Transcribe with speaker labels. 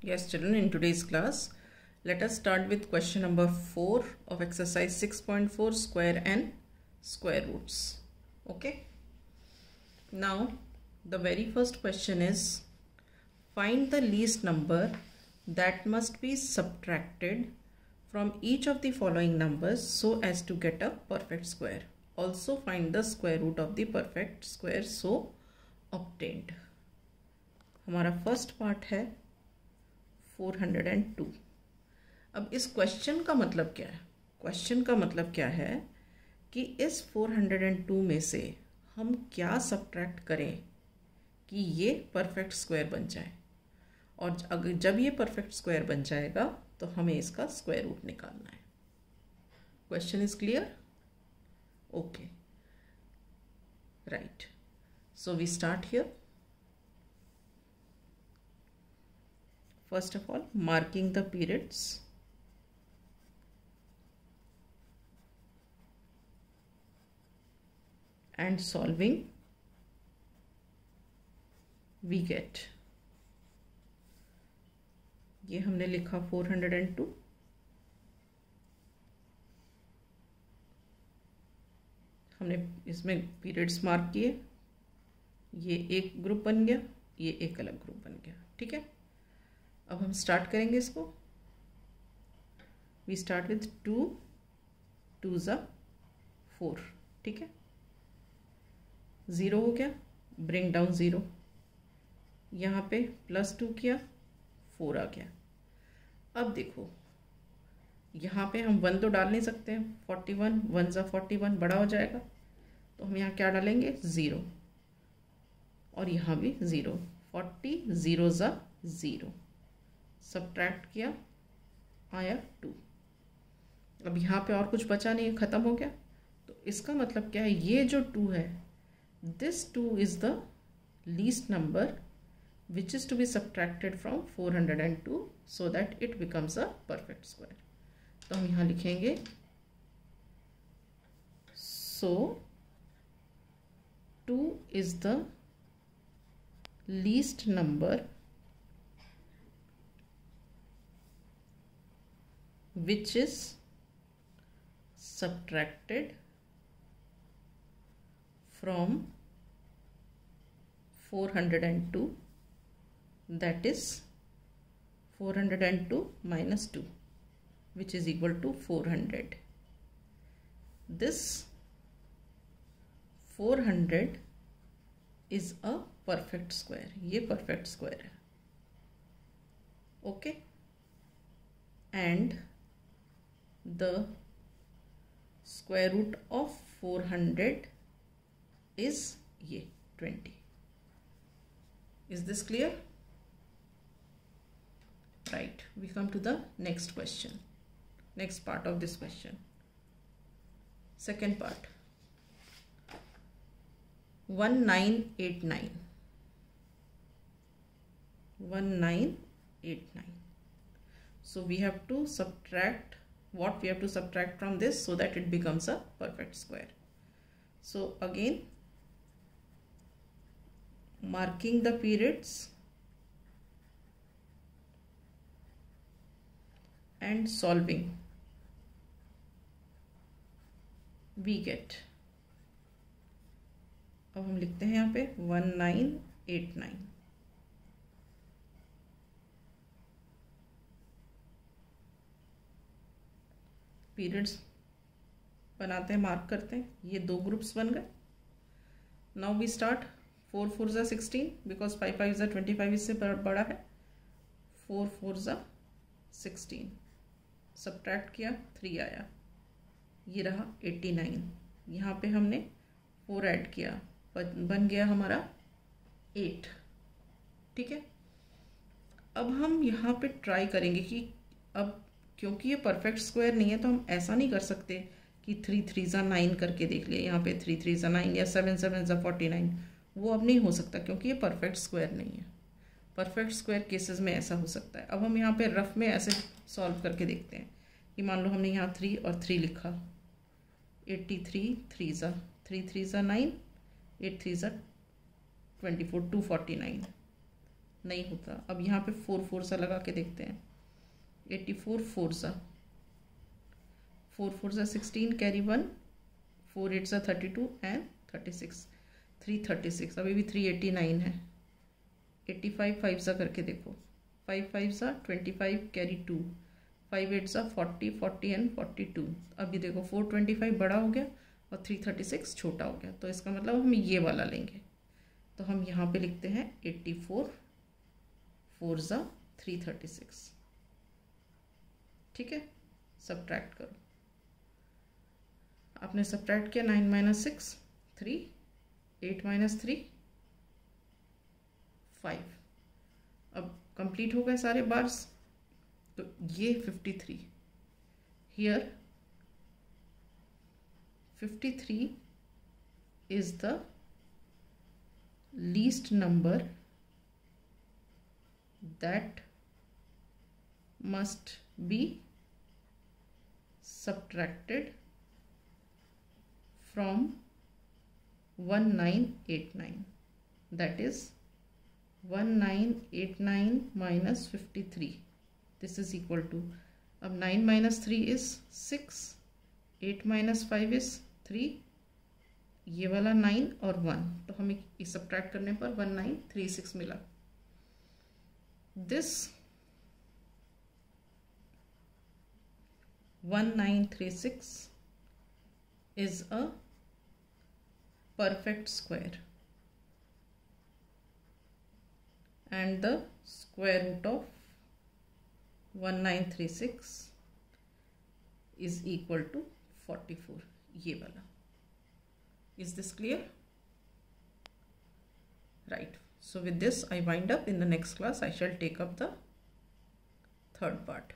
Speaker 1: Yes, children, in today's class, let us start with question number 4 of exercise 6.4 square and square roots. Okay. Now, the very first question is find the least number that must be subtracted from each of the following numbers so as to get a perfect square. Also find the square root of the perfect square so obtained. हमारा first part है 402 अब इस question का मतलब क्या है? Question का मतलब क्या है कि इस 402 में से हम क्या सब्ट्रैक्ट करें कि ये परफेक्ट स्क्वायर बन जाए? और अगर जब ये परफेक्ट स्क्वायर बन जाएगा तो हमें इसका स्क्वायर रूट निकालना है। Question is clear okay right so we start here first of all, marking the periods. And solving we get. ये हमने लिखा 402 हमने इसमें पीरियड्स मार्क किए। ये एक ग्रुप बन गया, ये एक अलग ग्रुप बन गया। ठीक है? अब हम स्टार्ट करेंगे इसको। We start with two two ज़ा फोर ठीक है? ज़ीरो हो गया ब्रिंग डाउन ज़ीरो यहाँ पे प्लस टू किया फोर आ गया। अब देखो, यहाँ पे हम वन तो डाल नहीं सकते हैं। फोर्टी वन वन ज़ा फोर्टी वन बड़ा हो जाएगा। तो हम यहाँ क्या डालेंगे? ज़ीरो और यहाँ भी ज़ीरो फोर्टी ज़ीरो ज़ा ज़ीरो सब्ट्रैक्ट किया, आया टू अब यहाँ पे और कुछ बचा नहीं है, ख़त्म हो गया। तो इसका मतलब क्या है? ये जो टू है this two is the least number which is to be subtracted from four hundred and two so that it becomes a perfect square तो हम यहाँ लिखेंगे so two is the least number which is subtracted from 402 that is 402 minus 2 which is equal to 400 this 400 is a perfect square ये perfect square. है okay? And the square root of 400 is ye 20 is this clear? Right we come to the next question. Next part of this question. Second part. 1989 1989 so we have to subtract what we have to subtract from this so that it becomes a perfect square. So again marking the periods and solving we get अब हम लिखते हैं यहाँ पे one nine eight nine periods बनाते हैं mark करते हैं। ये दो ग्रुप्स बन गए। Now we start four four ज़ा सिक्सटीन बिकॉज़ फाइव फाइव ज़ा ट्वेंटी फाइव इससे बड़ा है। फोर फोर ज़ा सिक्सटीन सब्ट्रैक्ट किया थ्री आया। ये रहा एट्टी नाइन यहाँ पर हमने फोर ऐड किया। बन गया हमारा एट ठीक है? अब हम यहाँ पे ट्राई करेंगे कि अब क्योंकि ये परफेक्ट स्क्वायर नहीं है तो हम ऐसा नहीं कर सकते कि थ्री थ्री ज़ा नाइन करके देख लिए। यहाँ पे थ्री थ्री ज़ा नाइन या सेवन सेवन ज़ा फोर्टी नाइन वो अब नहीं हो सकता क्योंकि ये परफेक्ट स्क्वायर नहीं है। परफेक्ट स्क्वायर केसेस में ऐसा हो सकता है। अब हम यहाँ पे रफ में ऐसे सॉल्व करके देखते हैं कि मान लो हमने यहाँ थ्री और थ्री लिखा। एट्टी थ्री थ्री ज़ा थ्री थ्री ज़ा नाइन एट थ्री ज़ा twenty four to forty nine नहीं होता। अब यहाँ पे फोर फोर सा लगा के देखते हैं। एट्टी फोर फोर सा फोर फोर सा sixteen carry one four eight सा thirty two and thirty six three thirty six अभी भी थ्री एट्टी नाइन है. एट्टी फाइव फाइव सा करके देखो. फाइव फाइव सा twenty five carry two five eight सा forty forty and forty two अभी देखो फोर ट्वेंटी फाइव बड़ा हो गया और थ्री थर्टी सिक्स छोटा हो गया. तो इसका मतलब हम ये वाला लेंगे. तो हम यहाँ पे लिखते हैं एट्टी फोर फोर ज़ा थ्री थर्टी सिक्स ठीक है? सब्ट्रैक्ट करो। आपने सब्ट्रैक्ट किया nine minus six three eight minus three five अब कंप्लीट हो गए सारे बार्स तो ये fifty three here fifty three is the least number that must be subtracted from 1989 that is 1989 minus 53 this is equal to अब 9 minus 3 is 6 8 minus 5 is 3 ये वाला 9 और 1 तो हमें सब्ट्रैक्ट करने पर 1936 मिला this 1936 is a perfect square and the square root of 1936 is equal to 44 ये वाला is this clear right so with this I wind up in the next class I shall take up the third part